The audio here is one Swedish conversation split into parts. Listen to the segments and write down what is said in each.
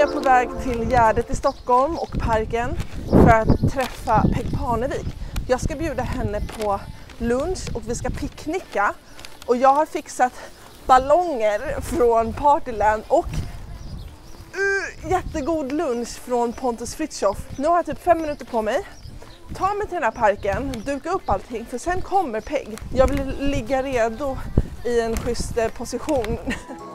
jag på väg till Gärdet i Stockholm och parken för att träffa Peg Parnevik. Jag ska bjuda henne på lunch och vi ska picknicka och jag har fixat ballonger från Partyland och uh, jättegod lunch från Pontus Fritiof. Nu har jag typ fem minuter på mig. Ta mig till den här parken, duka upp allting för sen kommer Peg. Jag vill ligga redo i en schysst eh, position.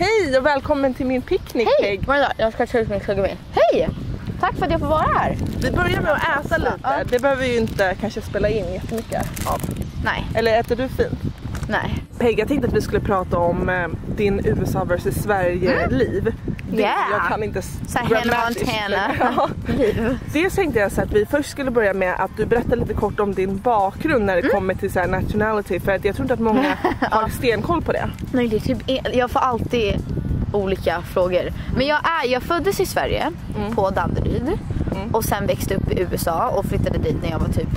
Hej och välkommen till min picknick Hej! Vänta, jag ska ta ut min tuggummi. Hej! Tack för att jag får vara här. Vi börjar med att äta lite. Ja. Det behöver vi ju inte kanske spela in jättemycket av. Nej, Eller äter du fint? nej. Peg, jag tänkte att vi skulle prata om eh, din USA vs Sverige-liv. Det- Yeah. Jag kan inte Så Hannah. Montana. Ja. Dels tänkte jag så att vi först skulle börja med att du berättar lite kort om din bakgrund när det Mm. kommer till så här nationality för att jag tror inte att många har stenkoll på det. Nej, det är typ, jag får alltid olika frågor. Men jag, är, jag föddes i Sverige på Danderyd och sen växte upp i USA och flyttade dit när jag var typ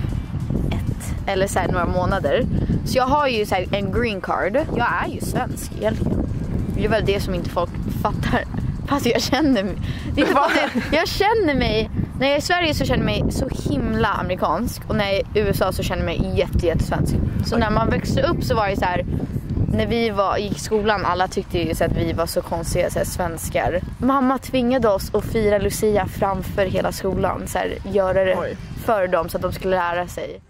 ett eller så här några månader. Så jag har ju så en green card. Jag är ju svensk egentligen. Det är väl det som inte folk fattar. Fast jag känner mig, det är inte jag känner mig, när jag är i Sverige så känner jag mig så himla amerikansk och när jag är i USA så känner jag mig jätte, jättesvensk. Så när man växte upp så var det så här när vi var, gick i skolan, alla tyckte ju så att vi var så konstiga så här, svenskar. Mamma tvingade oss att fira Lucia framför hela skolan. Så här, göra det Oj. för dem så att de skulle lära sig.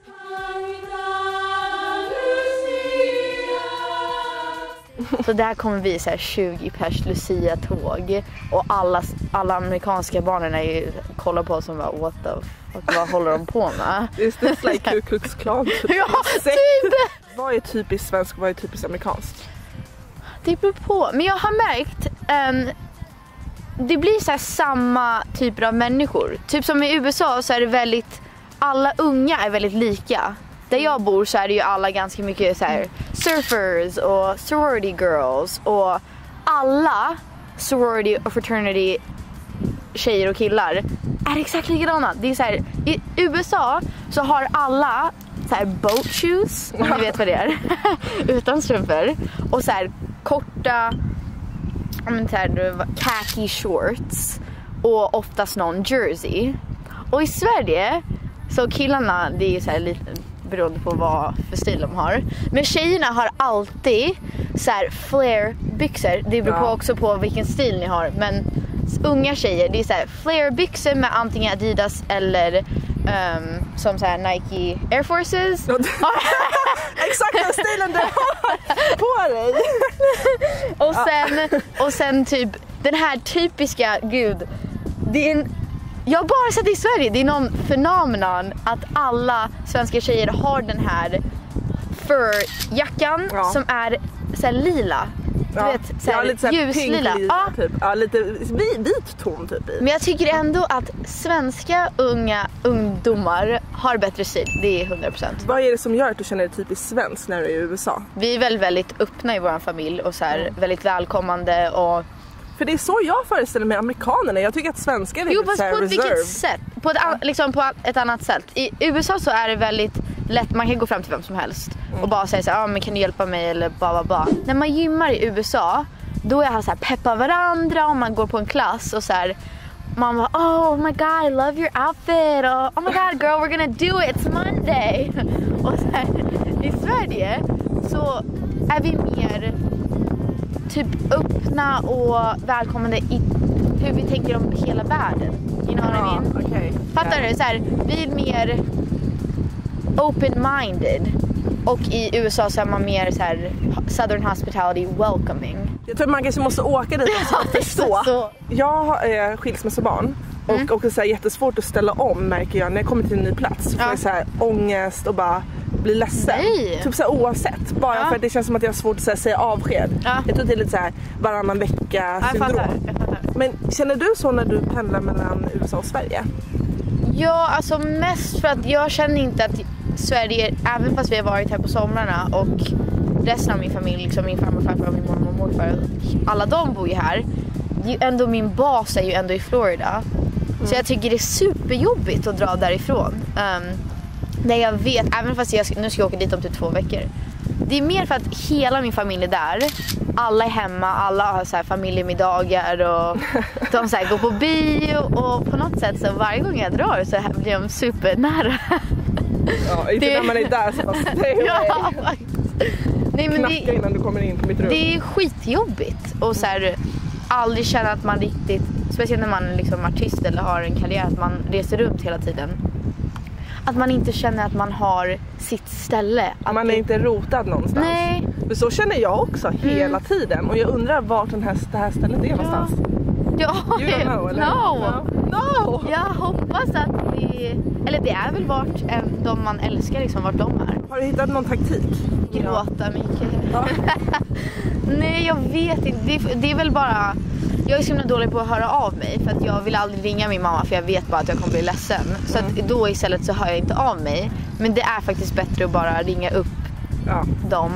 Så där kommer vi så här 20 pers Lucia-tåg och alla, alla amerikanska barnen är ju, kollar på oss som bara what the fuck, vad håller de på med? Is this like Ku Klux Klan? Ja, typ! Vad är typiskt svenskt och vad är typiskt amerikanskt? Det beror på. Men jag har märkt um, det blir så här samma typer av människor. Typ som i USA så är det väldigt, alla unga är väldigt lika. Där jag bor så är det ju alla ganska mycket så här surfers och sorority girls och alla sorority och fraternity tjejer och killar är exakt likadana. Det är så här, I USA så har alla så här boat shoes, om ni vet vad det är, utan strumpor. Och så här korta men så här, khaki shorts och oftast någon jersey. Och i Sverige så killarna, det är ju så här lite beroende på vad för stil de har. Men tjejerna har alltid så här flare byxor. Det beror på Ja. också på vilken stil ni har. Men unga tjejer, det är så här flare byxor med antingen Adidas eller ehm, som så här Nike Air Forces. Exakt den stilen du har på dig! Och sen, och sen typ den här typiska, gud. Det är en, jag har bara sett det i Sverige, det är någon fenomenon att alla svenska tjejer har den här furjackan Ja. som är så här lila. Du Ja, vet, så ja, lite såhär ljuslila. pink-lila Ja, typ. Ja, lite vi- vit ton typ i. men jag tycker ändå att svenska unga ungdomar har bättre stil. Det är 100%. Vad är det som gör att du känner dig typiskt svensk när du är i USA? Vi är väldigt, väldigt öppna i vår familj och så här, väldigt välkommande och För det är så jag föreställer mig amerikanerna. Jag tycker att svenskar är Jo lite fast såhär på ett vilket reserved. sätt? På ett, an- liksom på ett annat sätt. I USA så är det väldigt lätt, man kan gå fram till vem som helst och bara säga såhär, ah, men kan du hjälpa mig eller bla bla bla. När man gymmar i USA, då är alla såhär peppar varandra och man går på en klass och så här. Man bara oh my god I love your outfit och oh my god girl we're gonna do it, it's Monday. Och så här, i Sverige så är vi mer typ öppna och välkomnande i hur vi tänker om hela världen. You know what I Ja, mean? okej. Fattar Ja. du? Så här, vi är mer open-minded. Och i USA så är man mer så här southern hospitality welcoming. Jag tror man kanske måste åka dit för att förstå. Så- Jag är skilsmässobarn och Mm. också så här jättesvårt att ställa om märker jag när jag kommer till en ny plats. Så får Ja. jag så här ångest och bara blir ledsen. Nej. Typ så här oavsett. Bara Ja. för att det känns som att jag har svårt att så här, säga avsked. Ja. Jag tror att det är lite så här varannan vecka Ja, jag syndrom. fattar. Jag fattar. Men känner du så när du pendlar mellan USA och Sverige? Ja, alltså mest för att jag känner inte att Sverige, även fast vi har varit här på somrarna och resten av min familj, liksom min farmor, farfar min mormor och morfar, alla de bor ju här. Ändå min bas är ju ändå i Florida. Så jag tycker det är superjobbigt att dra därifrån. Um, där jag vet, även fast jag nu ska jag åka dit om typ två veckor. Det är mer för att hela min familj är där. Alla är hemma, alla har så här familjemiddagar och de så går på bio och på något sätt så varje gång jag drar så här blir de supernära. Ja, inte Det- när man är där så bara ja. Nej men Knacka det, innan du kommer in på mitt rum. det är skitjobbigt och så här, aldrig känna att man riktigt, speciellt när man är liksom artist eller har en karriär, att man reser runt hela tiden. Att man inte känner att man har sitt ställe. Att man är det- inte rotad någonstans. Nej, För så känner jag också hela tiden och jag undrar vart den här, det här stället är någonstans. ja, You don't know eller? no. No! no. Jag hoppas att det, eller det är väl vart de man älskar liksom, vart de är. Har du hittat någon taktik? Gråta mycket. Ja. Nej jag vet inte. Det är, det är väl bara... Jag är så himla dålig på att höra av mig för att jag vill aldrig ringa min mamma för jag vet bara att jag kommer bli ledsen. Så att då istället så hör jag inte av mig. Men det är faktiskt bättre att bara ringa upp Ja. dem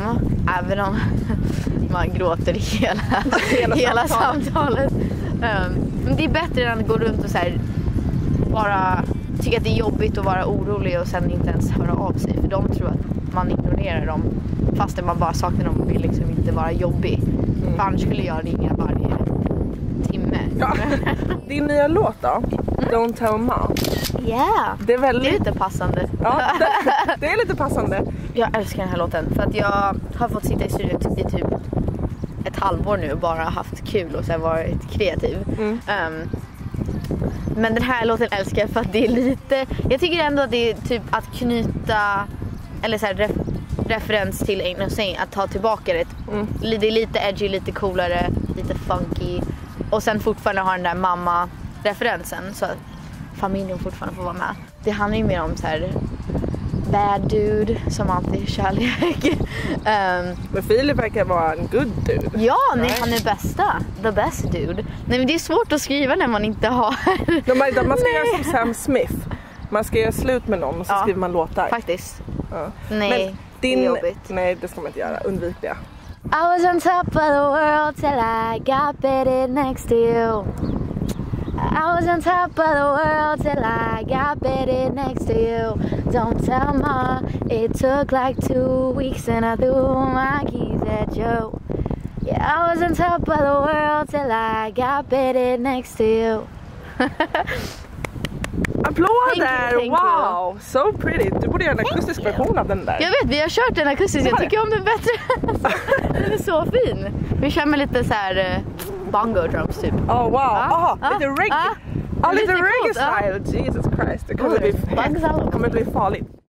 även om man gråter hela, Hela hela, samtalet. samtalet. Um, men det är bättre än att gå runt och så här, bara tycka att det är jobbigt att vara orolig och sen inte ens höra av sig. För de tror att man ignorerar dem fastän man bara saknar dem och vill liksom inte vara jobbig. För annars skulle jag ringa varje timme. Ja. Din nya låt då? Don't tell mom. Yeah. Det är Det är väldigt... lite passande. Ja, det, det är lite passande. Jag älskar den här låten för att jag har fått sitta i studion i typ ett halvår nu och bara haft kul och sen varit kreativ. Mm. Ehm, men den här låten älskar jag för att det är lite, jag tycker ändå att det är typ att knyta, eller så här referens till Ain't No Saint, att ta tillbaka det. Mm. Det är lite edgy, lite coolare, lite funky och sen fortfarande ha den där mamma-referensen så att familjen fortfarande får vara med. Det handlar ju mer om så här bad dude som alltid är kärlek. Ehm, Men Filip verkar vara en good dude. ja, nej Right. han är bästa. The best dude. Nej men det är svårt att skriva när man inte har De man ska Nej. göra som Sam Smith. Man ska göra slut med någon och så Ja. skriver man låtar. faktiskt. Ja. Nej, Men din... jobbigt. Nej, det ska man inte göra. Undvik det. I was on top of the world till I got bedded next to you. I was on top of the world till I got bedded next to you. Don't tell ma, it took like two weeks and I threw my keys at you. Yeah, I was on top of the world till I got bedded next to you. Applåder! Thank you, thank wow! So pretty! Du borde göra en akustisk version av den där. Jag vet, vi har kört den akustiskt. Jag tycker om den bättre. den är så fin. Vi kör med lite så här eh, bongo drums typ. Oh wow! Ah, ja, lite reggae! ja. Ah, lite Lite reggae coolt, ja. style! Jesus Christ, det kommer Oj, bli, over. kommer bli farligt.